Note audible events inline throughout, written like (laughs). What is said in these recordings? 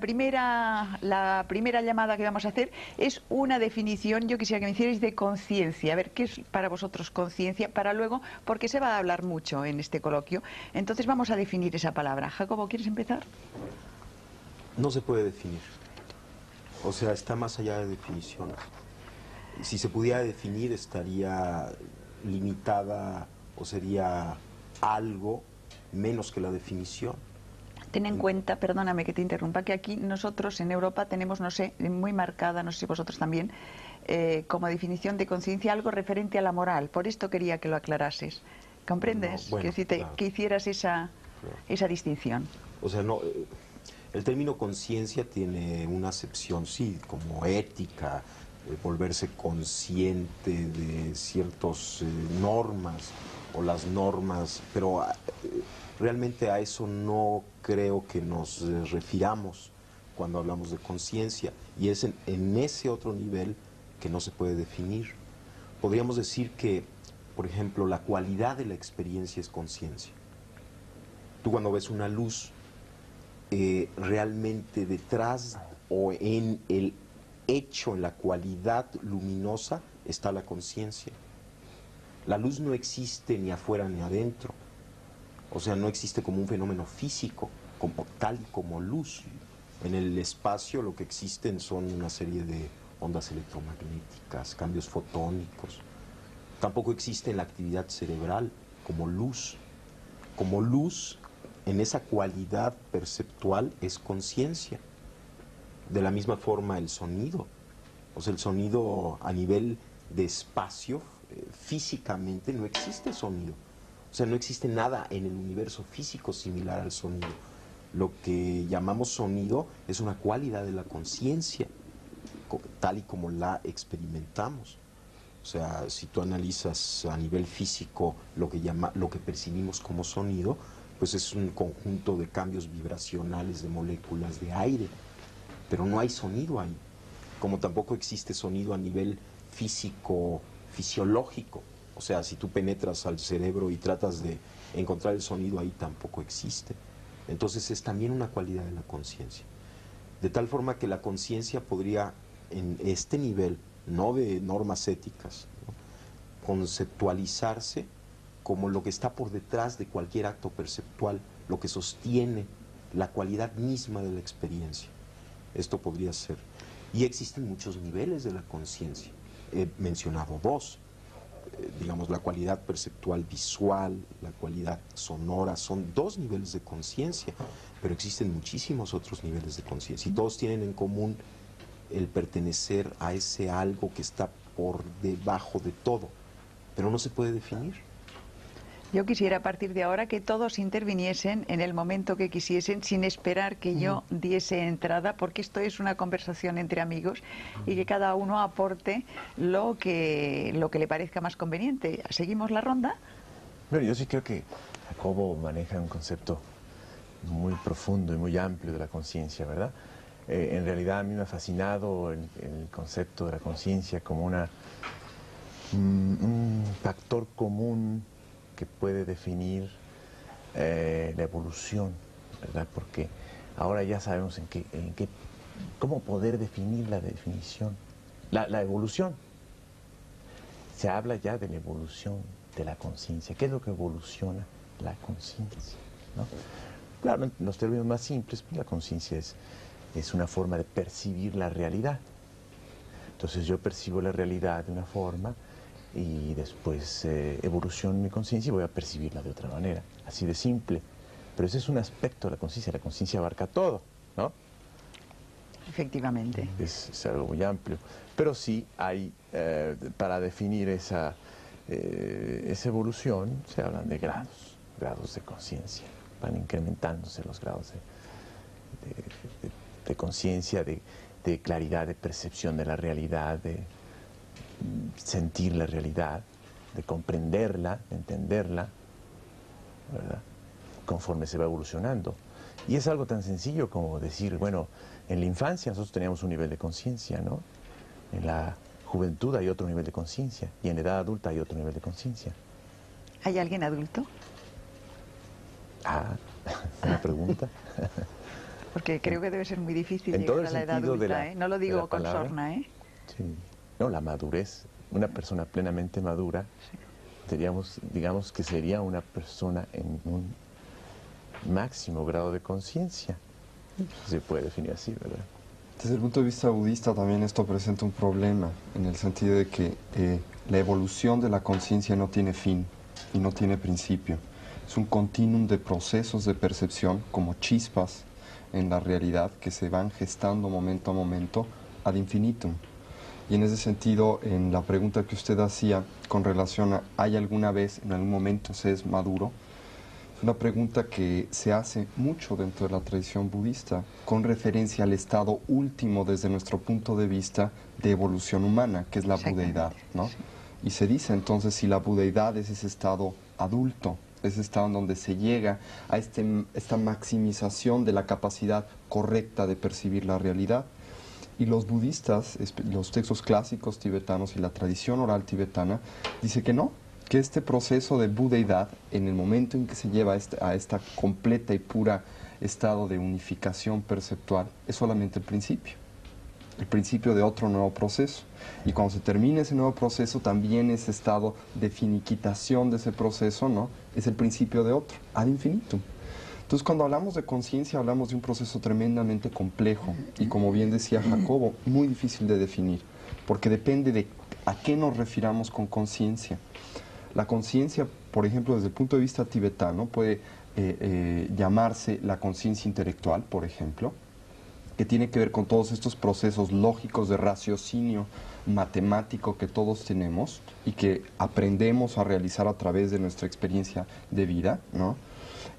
Primera, la primera llamada que vamos a hacer es una definición, yo quisiera que me hicierais de conciencia, a ver, ¿qué es para vosotros conciencia? Para luego, porque se va a hablar mucho en este coloquio, entonces vamos a definir esa palabra. Jacobo, ¿quieres empezar? No se puede definir, o sea, está más allá de definiciones. Si se pudiera definir estaría limitada o sería algo menos que la definición. Ten en cuenta, perdóname que te interrumpa, que aquí nosotros en Europa tenemos, no sé, muy marcada, no sé si vosotros también, eh, como definición de conciencia algo referente a la moral. Por esto quería que lo aclarases. ¿Comprendes? que, si que, hicieras esa, esa distinción. O sea, no, eh, el término conciencia tiene una acepción, sí, como ética, eh, volverse consciente de ciertas normas o las normas, pero realmente a eso no creo que nos refiramos cuando hablamos de conciencia y es en, ese otro nivel que no se puede definir. Podríamos decir que, por ejemplo, la cualidad de la experiencia es conciencia. Tú cuando ves una luz, eh, realmente detrás o en el hecho, en la cualidad luminosa, está la conciencia. La luz no existe ni afuera ni adentro o sea, no existe como un fenómeno físico, como, tal como luz. En el espacio lo que existen son una serie de ondas electromagnéticas, cambios fotónicos. Tampoco existe en la actividad cerebral como luz. Como luz, en esa cualidad perceptual es conciencia. De la misma forma el sonido. O sea, el sonido a nivel de espacio, eh, físicamente no existe sonido o sea, no existe nada en el universo físico similar al sonido. Lo que llamamos sonido es una cualidad de la conciencia, tal y como la experimentamos. O sea, si tú analizas a nivel físico lo que, llama, lo que percibimos como sonido, pues es un conjunto de cambios vibracionales de moléculas de aire, pero no hay sonido ahí, como tampoco existe sonido a nivel físico, fisiológico. O sea, si tú penetras al cerebro y tratas de encontrar el sonido ahí, tampoco existe. Entonces es también una cualidad de la conciencia. De tal forma que la conciencia podría, en este nivel, no de normas éticas, conceptualizarse como lo que está por detrás de cualquier acto perceptual, lo que sostiene la cualidad misma de la experiencia. Esto podría ser. Y existen muchos niveles de la conciencia. He mencionado dos. Digamos, la cualidad perceptual visual, la cualidad sonora, son dos niveles de conciencia, pero existen muchísimos otros niveles de conciencia y todos tienen en común el pertenecer a ese algo que está por debajo de todo, pero no se puede definir. Yo quisiera a partir de ahora que todos interviniesen en el momento que quisiesen sin esperar que yo diese entrada, porque esto es una conversación entre amigos y que cada uno aporte lo que, lo que le parezca más conveniente. ¿Seguimos la ronda? Bueno, yo sí creo que Jacobo maneja un concepto muy profundo y muy amplio de la conciencia, ¿verdad? Eh, en realidad a mí me ha fascinado el, concepto de la conciencia como una, un factor común que puede definir eh, la evolución, ¿verdad? Porque ahora ya sabemos en qué, en qué, cómo poder definir la definición, la, evolución. Se habla ya de la evolución de la conciencia. ¿Qué es lo que evoluciona la conciencia? Claro, en los términos más simples, pues la conciencia es, es una forma de percibir la realidad. Entonces yo percibo la realidad de una forma, y después eh, evoluciono mi conciencia y voy a percibirla de otra manera, así de simple. Pero ese es un aspecto de la conciencia, la conciencia abarca todo, ¿no? Efectivamente. Es, algo muy amplio. Pero sí hay, eh, para definir esa, eh, esa evolución, se hablan de grados, grados de conciencia. Van incrementándose los grados de, de conciencia, de, claridad, de percepción de la realidad, de sentir la realidad, de comprenderla, de entenderla, conforme se va evolucionando. Y es algo tan sencillo como decir, bueno, en la infancia nosotros teníamos un nivel de conciencia, ¿no? En la juventud hay otro nivel de conciencia y en la edad adulta hay otro nivel de conciencia. ¿Hay alguien adulto? Ah, (laughs) una pregunta. Porque creo que debe ser muy difícil llegar a la edad adulta, ¿eh? No lo digo con sorna, ¿eh? Sí. No, la madurez. Una persona plenamente madura, diríamos, digamos que sería una persona en un máximo grado de conciencia. Se puede definir así, ¿verdad? Desde el punto de vista budista también esto presenta un problema, en el sentido de que eh, la evolución de la conciencia no tiene fin y no tiene principio. Es un continuum de procesos de percepción como chispas en la realidad que se van gestando momento a momento ad infinitum. Y en ese sentido, en la pregunta que usted hacía con relación a ¿hay alguna vez, en algún momento se es maduro? Es una pregunta que se hace mucho dentro de la tradición budista con referencia al estado último desde nuestro punto de vista de evolución humana, que es la budeidad, ¿no? Y se dice entonces si la budeidad es ese estado adulto, ese estado en donde se llega a este, esta maximización de la capacidad correcta de percibir la realidad. Y los budistas, los textos clásicos tibetanos y la tradición oral tibetana, dice que no, que este proceso de budeidad, en el momento en que se lleva a esta, a esta completa y pura estado de unificación perceptual, es solamente el principio el principio de otro nuevo proceso. Y cuando se termine ese nuevo proceso, también ese estado de finiquitación de ese proceso, ¿no? Es el principio de otro, ad infinitum. Entonces, cuando hablamos de conciencia, hablamos de un proceso tremendamente complejo y, como bien decía Jacobo, muy difícil de definir, porque depende de a qué nos refiramos con conciencia. La conciencia, por ejemplo, desde el punto de vista tibetano, puede eh, eh, llamarse la conciencia intelectual, por ejemplo, que tiene que ver con todos estos procesos lógicos de raciocinio matemático que todos tenemos y que aprendemos a realizar a través de nuestra experiencia de vida, ¿no?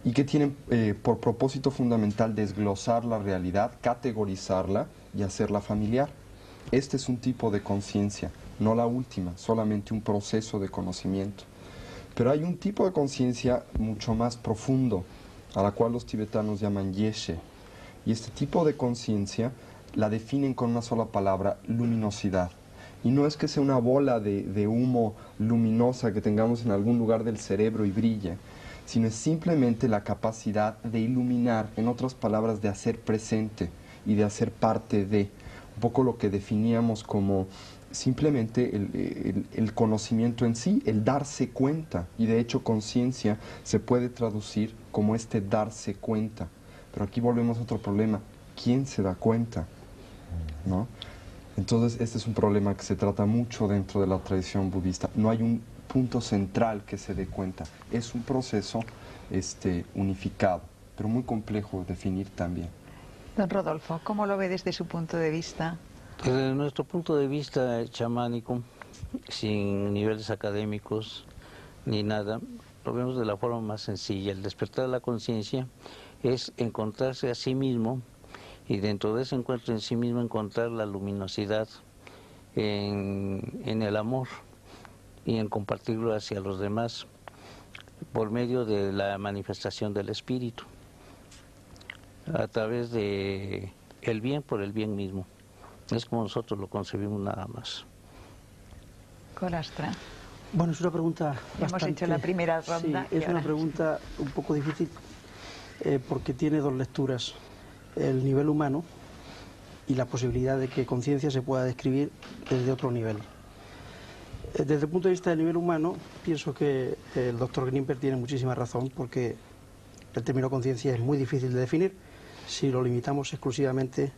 Y que tienen eh, por propósito fundamental desglosar la realidad, categorizarla y hacerla familiar. Este es un tipo de conciencia, no la última, solamente un proceso de conocimiento. Pero hay un tipo de conciencia mucho más profundo, a la cual los tibetanos llaman yeshe, y este tipo de conciencia la definen con una sola palabra, luminosidad. Y no es que sea una bola de, humo luminosa que tengamos en algún lugar del cerebro y brille, sino es simplemente la capacidad de iluminar, en otras palabras, de hacer presente y de hacer parte de, un poco lo que definíamos como simplemente el, el, conocimiento en sí, el darse cuenta. Y de hecho conciencia se puede traducir como este darse cuenta. Pero aquí volvemos a otro problema. ¿Quién se da cuenta? ¿No? Entonces, este es un problema que se trata mucho dentro de la tradición budista. No hay un punto central que se dé cuenta. Es un proceso este, unificado, pero muy complejo de definir también. Don Rodolfo, ¿cómo lo ve desde su punto de vista? Desde nuestro punto de vista chamánico, sin niveles académicos ni nada, lo vemos de la forma más sencilla. El despertar de la conciencia es encontrarse a sí mismo y dentro de ese encuentro en sí mismo encontrar la luminosidad en, el amor y en compartirlo hacia los demás por medio de la manifestación del espíritu a través de el bien por el bien mismo. Es como nosotros lo concebimos nada más. Colastra bueno es una pregunta hemos hecho la primera ronda es una pregunta un poco difícil eh, porque tiene dos lecturas, el nivel humano y la posibilidad de que conciencia se pueda describir desde otro nivel. Eh, desde el punto de vista del nivel humano, pienso que el doctor Grimper tiene muchísima razón porque el término conciencia es muy difícil de definir si lo limitamos exclusivamente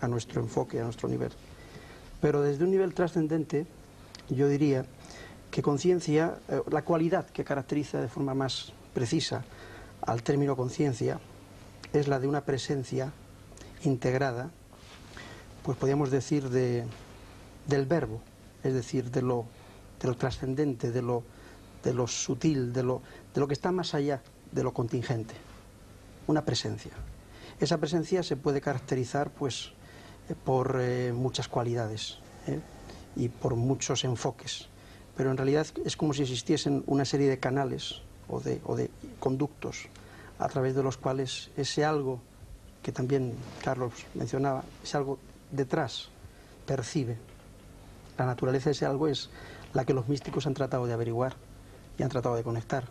a nuestro enfoque, a nuestro nivel. Pero desde un nivel trascendente, yo diría que conciencia, eh, la cualidad que caracteriza de forma más precisa al término conciencia es la de una presencia integrada, pues podríamos decir de, del verbo, es decir, de lo, de lo trascendente, de lo, de lo sutil, de lo, de lo que está más allá de lo contingente, una presencia. Esa presencia se puede caracterizar pues, eh, por eh, muchas cualidades ¿eh? y por muchos enfoques, pero en realidad es como si existiesen una serie de canales o de, o de conductos a través de los cuales ese algo que también Carlos mencionaba, ese algo detrás percibe. La naturaleza de ese algo es la que los místicos han tratado de averiguar y han tratado de conectar.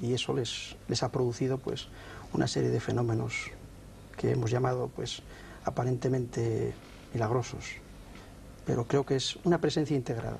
Y eso les, les ha producido pues una serie de fenómenos que hemos llamado pues aparentemente milagrosos, pero creo que es una presencia integrada.